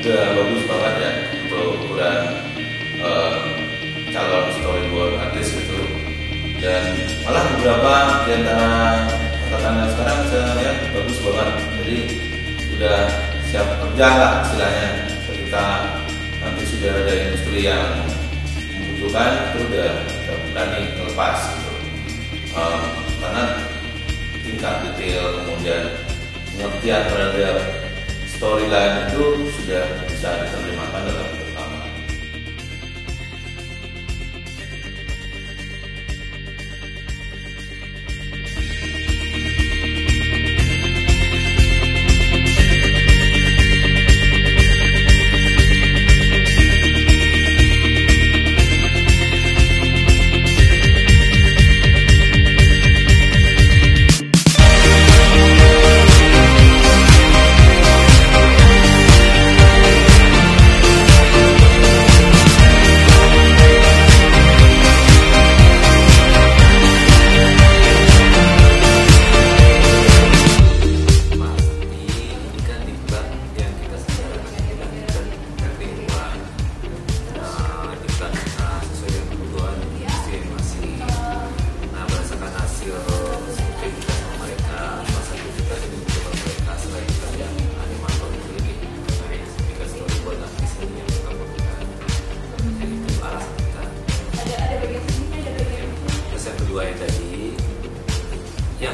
udah bagus banget ya untuk ukuran uh, calon storyboard artis itu dan malah beberapa di antara catatan yang sekarang saya lihat bagus banget. Jadi sudah siap kerja lah istilahnya. Ketika nanti sudah ada industri yang membutuhkan itu sudah berani lepas gitu. Uh, karena tingkat detail kemudian pengertian terhadap storyline itu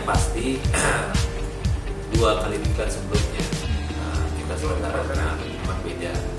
pasti eh, dua kali lipat sebelumnya. Nah, kita sebenarnya kena beda.